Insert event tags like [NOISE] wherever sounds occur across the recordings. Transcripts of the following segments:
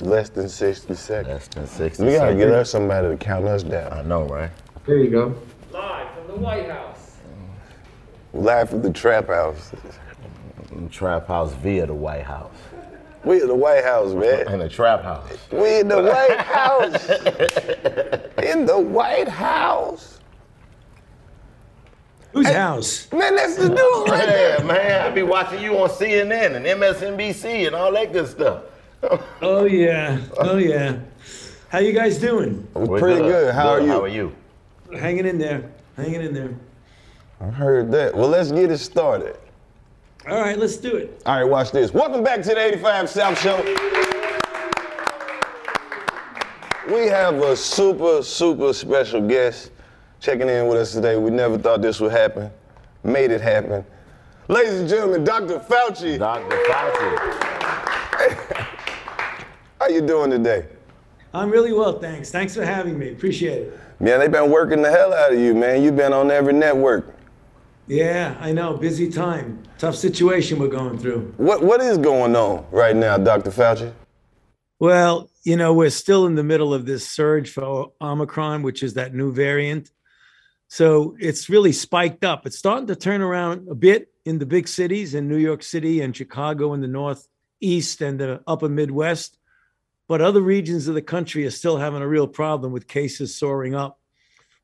Less than 60 seconds. Less than 60 We gotta seconds. get us somebody to count us down. I know, right? There you go. Live from the White House. Live from the trap house. Trap house via the White House. We in the White House, man. In the trap house. We in the White House. in the White House. Whose house? Man, that's the dude right [LAUGHS] there. Yeah, man. I be watching you on CNN and MSNBC and all that good stuff. Oh yeah, oh yeah. How you guys doing? We're pretty good. How are you? How are you? Hanging in there, hanging in there. I heard that. Well, let's get it started. All right, let's do it. All right, watch this. Welcome back to the 85 South Show. We have a super, super special guest checking in with us today. We never thought this would happen. Made it happen. Ladies and gentlemen, Dr. Fauci. Dr. Fauci. How you doing today? I'm really well, thanks. Thanks for having me. Appreciate it. Man, they've been working the hell out of you, man. You've been on every network. Yeah, I know. Busy time. Tough situation we're going through. What What is going on right now, Dr. Fauci? Well, you know, we're still in the middle of this surge for Omicron, which is that new variant. So it's really spiked up. It's starting to turn around a bit in the big cities in New York City and Chicago in the Northeast and the upper Midwest. But other regions of the country are still having a real problem with cases soaring up.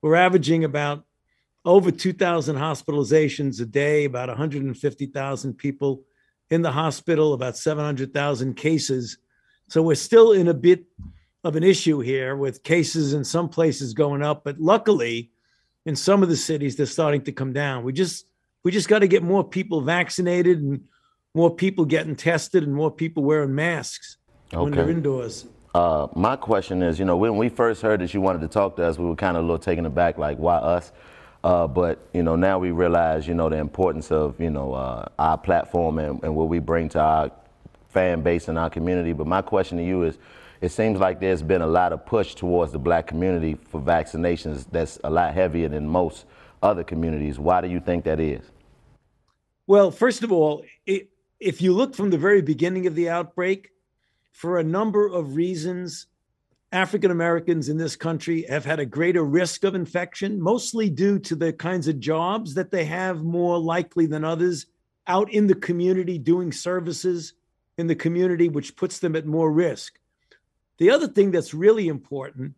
We're averaging about over 2,000 hospitalizations a day, about 150,000 people in the hospital, about 700,000 cases. So we're still in a bit of an issue here with cases in some places going up, but luckily in some of the cities they're starting to come down. We just we just got to get more people vaccinated and more people getting tested and more people wearing masks when Okay. indoors. Uh, my question is, you know, when we first heard that you wanted to talk to us, we were kind of a little taken aback, like, why us? Uh, but, you know, now we realize, you know, the importance of, you know, uh, our platform and, and what we bring to our fan base and our community. But my question to you is, it seems like there's been a lot of push towards the black community for vaccinations that's a lot heavier than most other communities. Why do you think that is? Well, first of all, it, if you look from the very beginning of the outbreak, for a number of reasons, African Americans in this country have had a greater risk of infection, mostly due to the kinds of jobs that they have more likely than others out in the community doing services in the community, which puts them at more risk. The other thing that's really important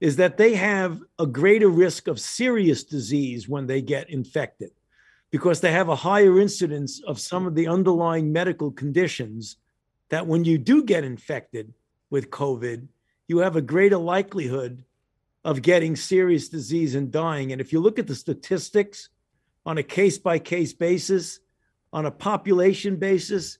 is that they have a greater risk of serious disease when they get infected because they have a higher incidence of some of the underlying medical conditions that when you do get infected with COVID, you have a greater likelihood of getting serious disease and dying. And if you look at the statistics on a case by case basis, on a population basis,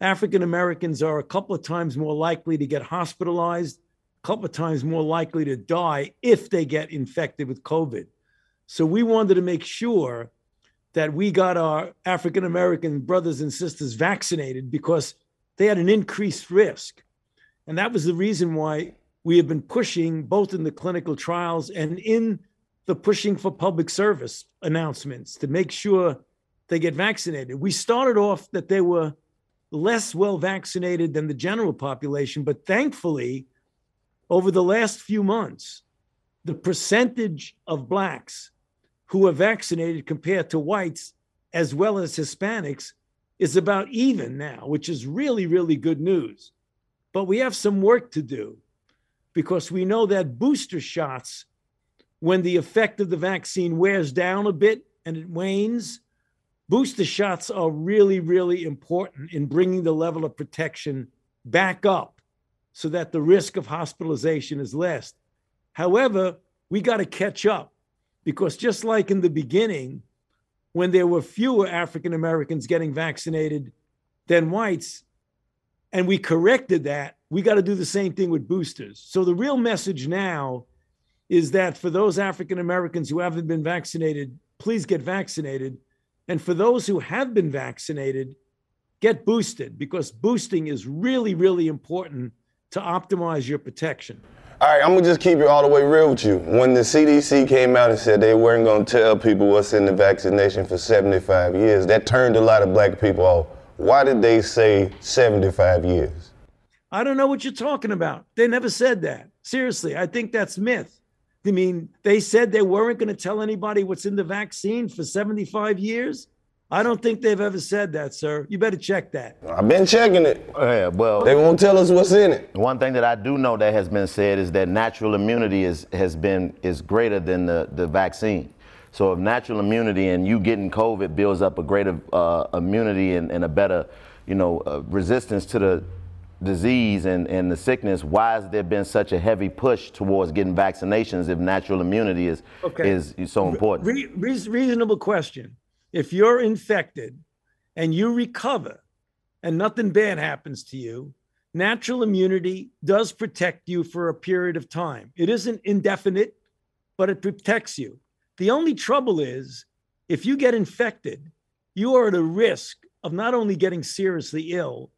African Americans are a couple of times more likely to get hospitalized, a couple of times more likely to die if they get infected with COVID. So we wanted to make sure that we got our African American brothers and sisters vaccinated because they had an increased risk. And that was the reason why we have been pushing both in the clinical trials and in the pushing for public service announcements to make sure they get vaccinated. We started off that they were less well vaccinated than the general population, but thankfully, over the last few months, the percentage of blacks who are vaccinated compared to whites as well as Hispanics is about even now, which is really, really good news. But we have some work to do because we know that booster shots, when the effect of the vaccine wears down a bit and it wanes, booster shots are really, really important in bringing the level of protection back up so that the risk of hospitalization is less. However, we got to catch up because just like in the beginning, when there were fewer African Americans getting vaccinated than whites, and we corrected that, we got to do the same thing with boosters. So the real message now is that for those African Americans who haven't been vaccinated, please get vaccinated. And for those who have been vaccinated, get boosted because boosting is really, really important to optimize your protection. All right, I'm gonna just keep it all the way real with you. When the CDC came out and said they weren't gonna tell people what's in the vaccination for 75 years, that turned a lot of black people off. Why did they say 75 years? I don't know what you're talking about. They never said that. Seriously, I think that's myth. I mean, they said they weren't to tell anybody what's in the vaccine for 75 years. I don't think they've ever said that, sir. You better check that. I've been checking it. Yeah, well, They won't tell us what's in it. One thing that I do know that has been said is that natural immunity is has been is greater than the, the vaccine. So if natural immunity and you getting COVID builds up a greater uh, immunity and, and a better, you know, uh, resistance to the disease and, and the sickness, why has there been such a heavy push towards getting vaccinations if natural immunity is Okay. is, is so important? Re- reas- reasonable question. If you're infected and you recover and nothing bad happens to you, natural immunity does protect you for a period of time. It isn't indefinite, but it protects you. The only trouble is if you get infected, you are at a risk of not only getting seriously ill,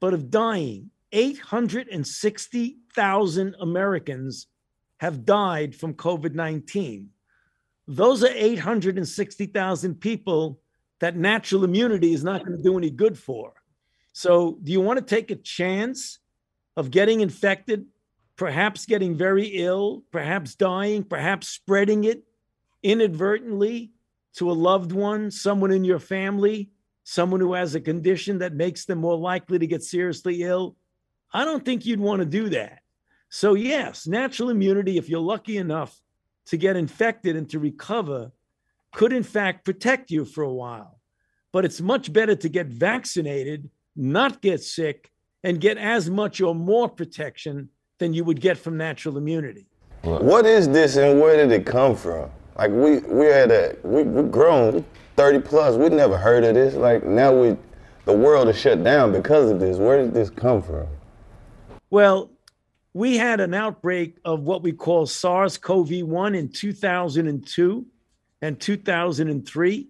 but of dying. 860,000 Americans have died from COVID 19 those are 860,000 people that natural immunity is not going to do any good for. So, do you want to take a chance of getting infected, perhaps getting very ill, perhaps dying, perhaps spreading it inadvertently to a loved one, someone in your family, someone who has a condition that makes them more likely to get seriously ill? I don't think you'd want to do that. So, yes, natural immunity, if you're lucky enough to get infected and to recover could in fact protect you for a while. But it's much better to get vaccinated, not get sick, and get as much or more protection than you would get from natural immunity. What is this and where did it come from? Like we we're at a we we grown, 30 plus. We never heard of this. Like now we the world is shut down because of this. Where did this come from? Well, we had an outbreak of what we call SARS CoV 1 in 2002 and 2003.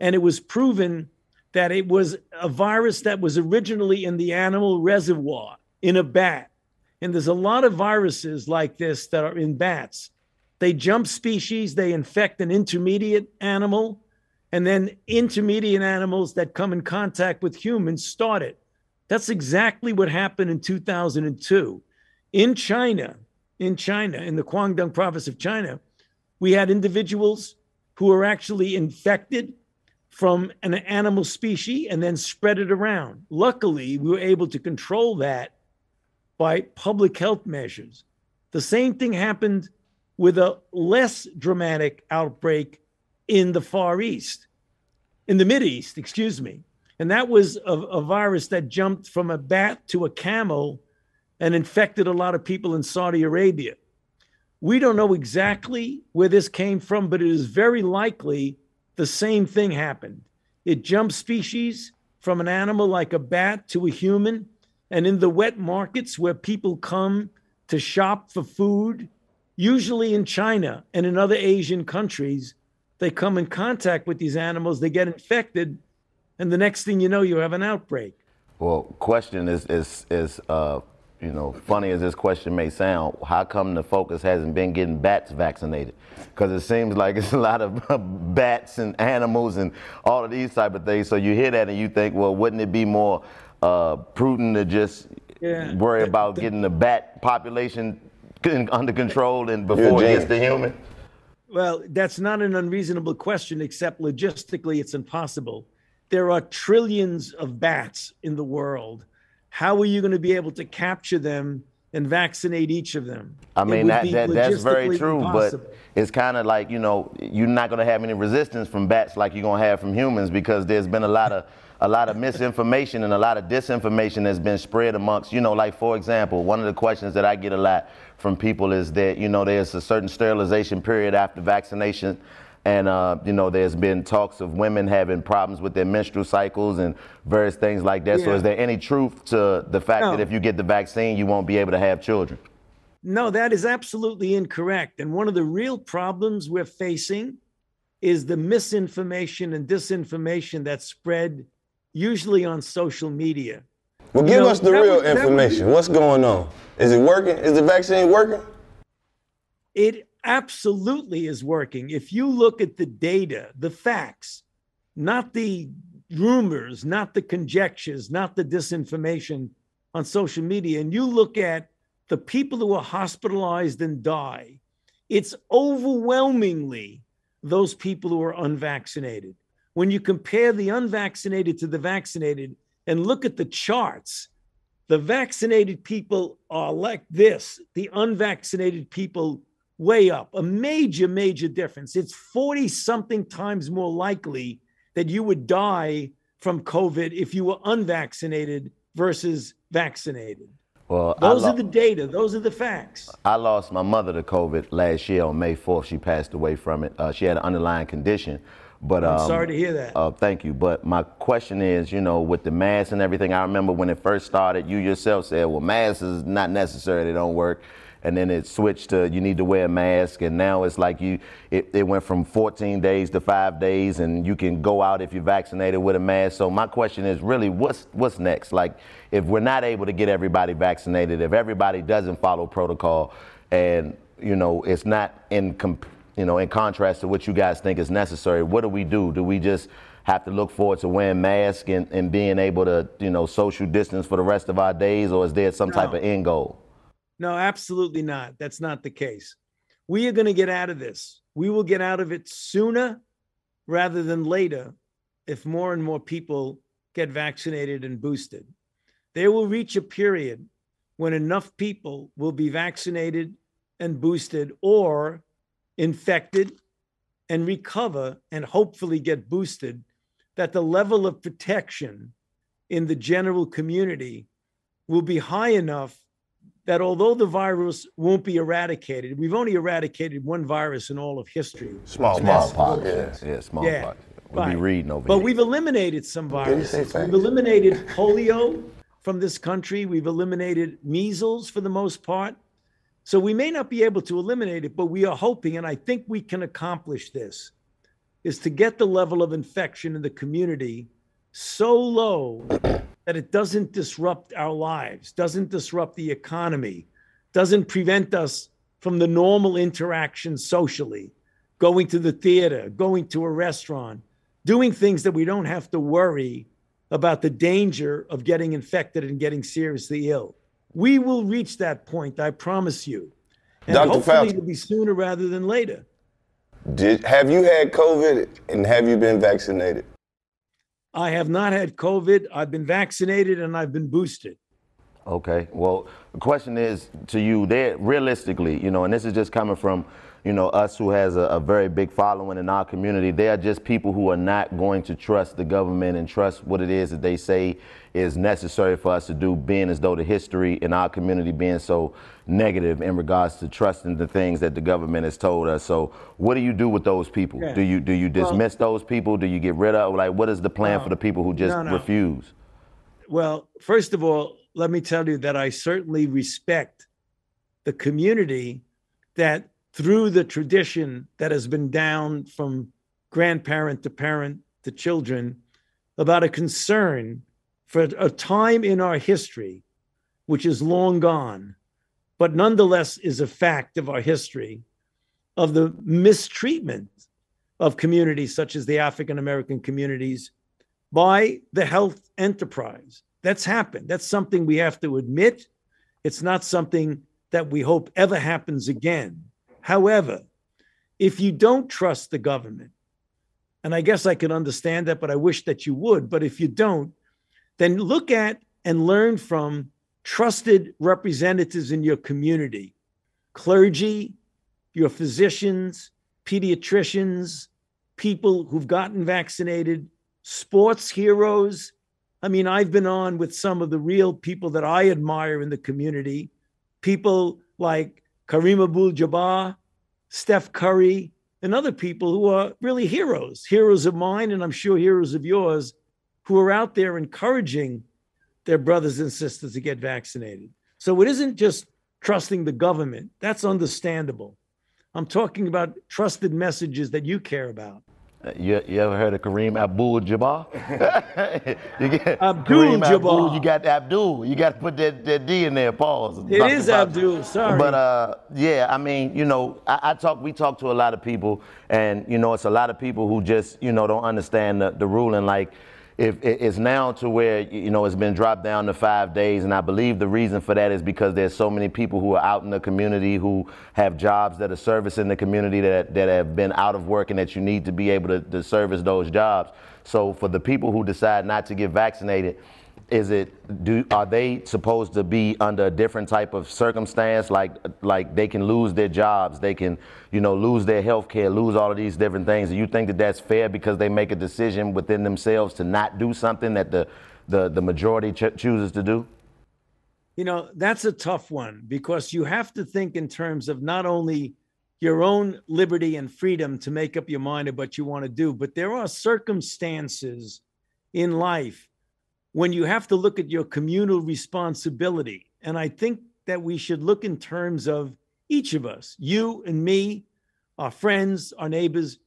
And it was proven that it was a virus that was originally in the animal reservoir in a bat. And there's a lot of viruses like this that are in bats. They jump species, they infect an intermediate animal, and then intermediate animals that come in contact with humans start it. That's exactly what happened in 2002 in China, in China, in the Guangdong province of China, we had individuals who were actually infected from an animal species and then spread it around. Luckily, we were able to control that by public health measures. The same thing happened with a less dramatic outbreak in the Far East, in the Mid East, excuse me. And that was a, a virus that jumped from a bat to a camel and infected a lot of people in Saudi Arabia. We don't know exactly where this came from, but it is very likely the same thing happened. It jumped species from an animal like a bat to a human. And in the wet markets where people come to shop for food, usually in China and in other Asian countries, they come in contact with these animals, they get infected, and the next thing you know, you have an outbreak. Well, question is is is uh, you know, funny as this question may sound, how come the focus hasn't been getting bats vaccinated? Because it seems like it's a lot of [LAUGHS] bats and animals and all of these type of things. So you hear that and you think, well, wouldn't it be more uh, prudent to just Yeah. worry The- about the- getting the bat population under control and before it gets to human? Well, that's not an unreasonable question, except logistically, it's impossible. There are trillions of bats in the world. How are you going to be able to capture them and vaccinate each of them? I mean that, that that's very true, impossible. but it's kind of like you know you're not going to have any resistance from bats like you're going to have from humans because there's been a lot of a lot of misinformation and a lot of disinformation that's been spread amongst you know like for example one of the questions that I get a lot from people is that you know there's a certain sterilization period after vaccination and uh, you know there's been talks of women having problems with their menstrual cycles and various things like that. So is there any truth to the fact No. that if you get the vaccine you won't be able to have children? No, that is absolutely incorrect. And one of the real problems we're facing is the misinformation and disinformation that's spread usually on social media. Well, You give know, us the real would- that would be- information. What's going on? Is it working? Is the vaccine working? It absolutely is working. If you look at the data, the facts, not the rumors, not the conjectures, not the disinformation on social media and you look at the people who are hospitalized and die, it's overwhelmingly those people who are unvaccinated. When you compare the unvaccinated to the vaccinated and look at the charts, the vaccinated people are like this, the unvaccinated people way up. A major, major difference. It's 40 something times more likely that you would die from COVID if you were unvaccinated versus vaccinated. Well, Those I are the data, those are the facts. I lost my mother to COVID last year on May 4th. She passed away from it. Uh, she had an underlying condition. But I'm um, sorry to hear that. Uh, thank you. But my question is, you know, with the masks and everything, I remember when it first started, you yourself said, well, masks is not necessary, they don't work. And then it switched to you need to wear a mask. And now it's like you, it, it went from 14 days to five days, and you can go out if you're vaccinated with a mask. So my question is really, what's, what's next? Like, if we're not able to get everybody vaccinated, if everybody doesn't follow protocol, and, you know, it's not in comp- you know, in contrast to what you guys think is necessary, what do we do? Do we just have to look forward to wearing masks and, and being able to, you know, social distance for the rest of our days, or is there some type of end goal? No, absolutely not. That's not the case. We are going to get out of this. We will get out of it sooner rather than later if more and more people get vaccinated and boosted. There will reach a period when enough people will be vaccinated and boosted or infected and recover and hopefully get boosted that the level of protection in the general community will be high enough that although the virus won't be eradicated, we've only eradicated one virus in all of history. Smallpox. Smallpox. Yeah. Yeah, smallpox. We'll be right. reading over But here. we've eliminated some Didn't you say viruses. We've eliminated polio from this country. We've eliminated measles for the most part. So we may not be able to eliminate it, but we are hoping, and I think we can accomplish this, is to get the level of infection in the community so low that it doesn't disrupt our lives, doesn't disrupt the economy, doesn't prevent us from the normal interaction socially, going to the theater, going to a restaurant, doing things that we don't have to worry about the danger of getting infected and getting seriously ill. We will reach that point, I promise you. And Dr. hopefully Fauci. it'll be sooner rather than later. Did have you had COVID and have you been vaccinated? I have not had COVID. I've been vaccinated and I've been boosted. Okay. Well, the question is to you, there realistically, you know, and this is just coming from, you know, us who has a, a very big following in our community. They are just people who are not going to trust the government and trust what it is that they say is necessary for us to do, being as though the history in our community being so negative in regards to trusting the things that the government has told us. So, what do you do with those people? Yeah. Do you do you Well- dismiss those people? Do you get rid of? Like, what is the plan No. for the people who just No, no. refuse? Well, first of all, let me tell you that I certainly respect the community that through the tradition that has been down from grandparent to parent to children about a concern for a time in our history, which is long gone, but nonetheless is a fact of our history, of the mistreatment of communities such as the African American communities by the health enterprise. That's happened. That's something we have to admit. It's not something that we hope ever happens again. However, if you don't trust the government, and I guess I can understand that, but I wish that you would, but if you don't, then look at and learn from trusted representatives in your community clergy, your physicians, pediatricians, people who've gotten vaccinated, sports heroes. I mean, I've been on with some of the real people that I admire in the community, people like Kareem Abdul Jabbar, Steph Curry, and other people who are really heroes, heroes of mine, and I'm sure heroes of yours, who are out there encouraging their brothers and sisters to get vaccinated. So it isn't just trusting the government, that's understandable. I'm talking about trusted messages that you care about. Uh, You, you ever heard of Kareem Abdul-Jabbar? [LAUGHS] [LAUGHS] you Abdul Jabbar. you got Abdul. You got to put that, that D in there. Pause. It Dr. is. Abdul, sorry. But uh, yeah, I mean, you know, I, I talk. We talk to a lot of people, and you know, it's a lot of people who just, you know, don't understand the, the ruling. Like, if it's now to where you know it's been dropped down to five days, and I believe the reason for that is because there's so many people who are out in the community who have jobs that are servicing the community that that have been out of work and that you need to be able to, to service those jobs. So for the people who decide not to get vaccinated, is it do are they supposed to be under a different type of circumstance? Like like they can lose their jobs they can you know lose their health care lose all of these different things. Do you think that that's fair because they make a decision within themselves to not do something that the the, the majority ch- chooses to do? You know that's a tough one because you have to think in terms of not only your own liberty and freedom to make up your mind of what you want to do but there are circumstances in life when you have to look at your communal responsibility. And I think that we should look in terms of each of us, you and me, our friends, our neighbors.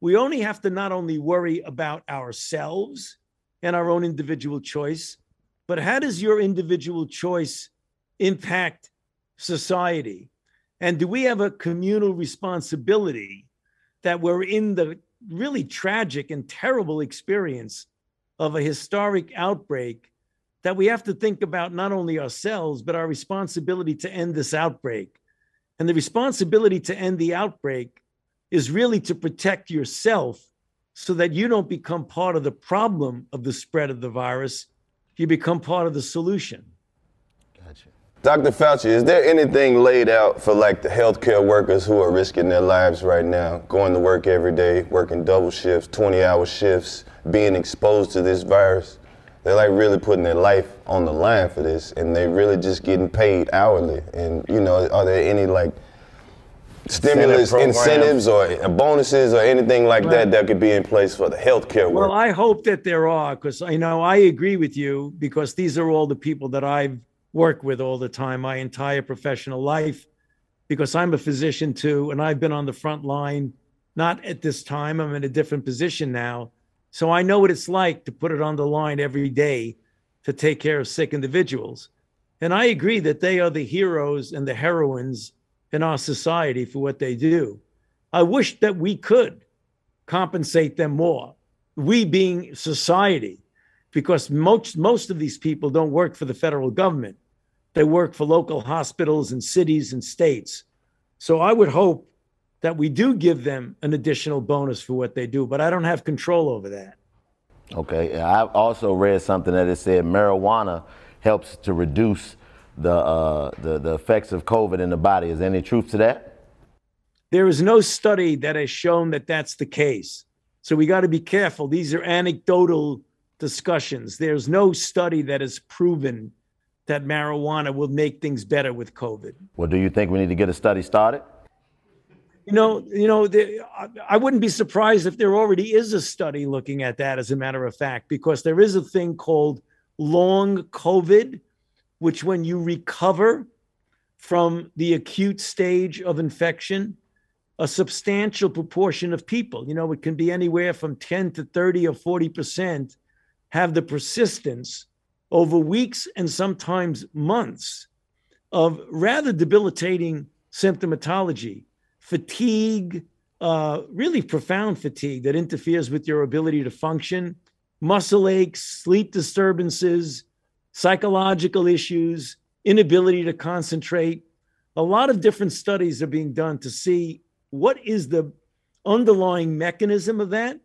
We only have to not only worry about ourselves and our own individual choice, but how does your individual choice impact society? And do we have a communal responsibility that we're in the really tragic and terrible experience of a historic outbreak that we have to think about not only ourselves, but our responsibility to end this outbreak. And the responsibility to end the outbreak is really to protect yourself so that you don't become part of the problem of the spread of the virus. You become part of the solution. Gotcha. Dr. Fauci, is there anything laid out for like the healthcare workers who are risking their lives right now, going to work every day, working double shifts, 20 hour shifts? being exposed to this virus, they're like really putting their life on the line for this, and they really just getting paid hourly. And you know, are there any like stimulus incentives or bonuses or anything like right. that that could be in place for the healthcare workers? Well, I hope that there are, because I know I agree with you, because these are all the people that I've worked with all the time, my entire professional life, because I'm a physician too, and I've been on the front line. Not at this time, I'm in a different position now so I know what it's like to put it on the line every day to take care of sick individuals. And I agree that they are the heroes and the heroines in our society for what they do. I wish that we could compensate them more, we being society, because most, most of these people don't work for the federal government. They work for local hospitals and cities and states. So I would hope that we do give them an additional bonus for what they do, but I don't have control over that. Okay. I also read something that it said marijuana helps to reduce the, uh, the, the effects of COVID in the body. Is there any truth to that? There is no study that has shown that that's the case. So we got to be careful. These are anecdotal discussions. There's no study that has proven that marijuana will make things better with COVID. Well, do you think we need to get a study started? You know, you know, the, I wouldn't be surprised if there already is a study looking at that. As a matter of fact, because there is a thing called long COVID, which when you recover from the acute stage of infection, a substantial proportion of people, you know, it can be anywhere from 10 to 30 or 40 percent, have the persistence over weeks and sometimes months of rather debilitating symptomatology fatigue, uh, really profound fatigue that interferes with your ability to function, muscle aches, sleep disturbances, psychological issues, inability to concentrate. A lot of different studies are being done to see what is the underlying mechanism of that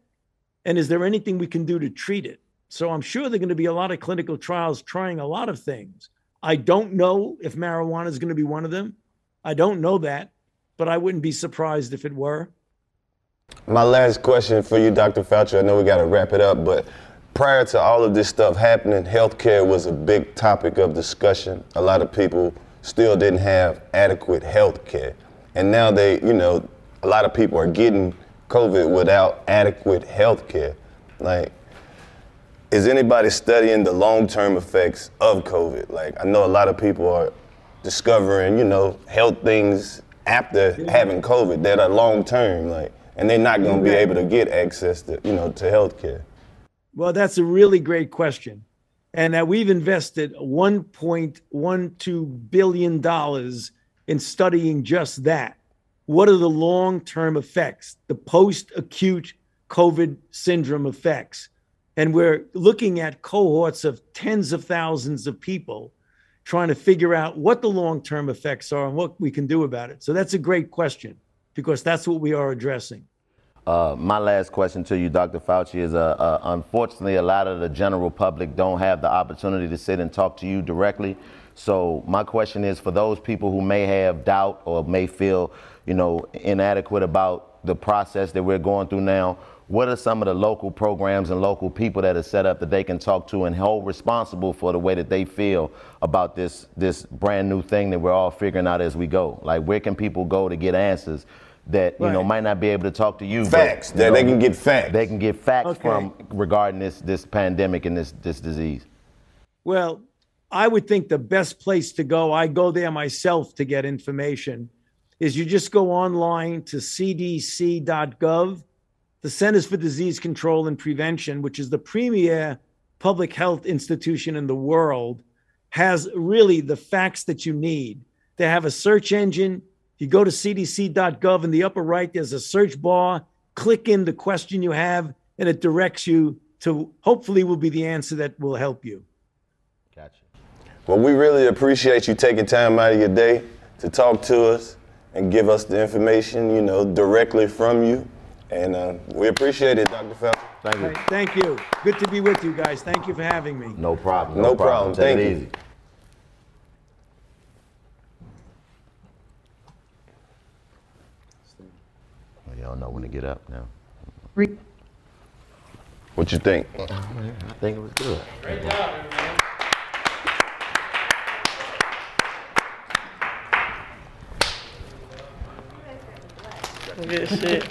and is there anything we can do to treat it. So I'm sure there are going to be a lot of clinical trials trying a lot of things. I don't know if marijuana is going to be one of them. I don't know that but I wouldn't be surprised if it were. My last question for you, Dr. Fauci. I know we got to wrap it up, but prior to all of this stuff happening, healthcare was a big topic of discussion. A lot of people still didn't have adequate health care. And now they, you know, a lot of people are getting COVID without adequate health care. Like, is anybody studying the long term effects of COVID? Like, I know a lot of people are discovering, you know, health things after having COVID that are long term, like, and they're not going to be able to get access to, you know, to healthcare? Well, that's a really great question, and that we've invested 1.12 billion dollars in studying just that. What are the long term effects, the post acute COVID syndrome effects? And we're looking at cohorts of tens of thousands of people trying to figure out what the long term effects are and what we can do about it. So that's a great question because that's what we are addressing. Uh, my last question to you, Dr. Fauci, is uh, uh, unfortunately, a lot of the general public don't have the opportunity to sit and talk to you directly. So my question is for those people who may have doubt or may feel, you know, inadequate about the process that we're going through now, what are some of the local programs and local people that are set up that they can talk to and hold responsible for the way that they feel about this this brand new thing that we're all figuring out as we go? Like where can people go to get answers that you know might not be able to talk to you? but, Facts. you That know, they can get facts. they can get facts Okay. from regarding this this pandemic and this this disease. Well, I would think the best place to go, I go there myself to get information, is you just go online to cdc.gov, the Centers for Disease Control and Prevention, which is the premier public health institution in the world, has really the facts that you need. They have a search engine. You go to cdc.gov in the upper right, there's a search bar. Click in the question you have, and it directs you to hopefully will be the answer that will help you. Gotcha. Well, we really appreciate you taking time out of your day to talk to us and give us the information, you know, directly from you. And uh, we appreciate it, Dr. Felton. Thank you. All right, Thank you. Good to be with you guys. Thank you for having me. No problem. No problem. Take Thank it you. easy. Well, y'all know when to get up now. What you think? I think it was good. Great job, everyone. Good shit.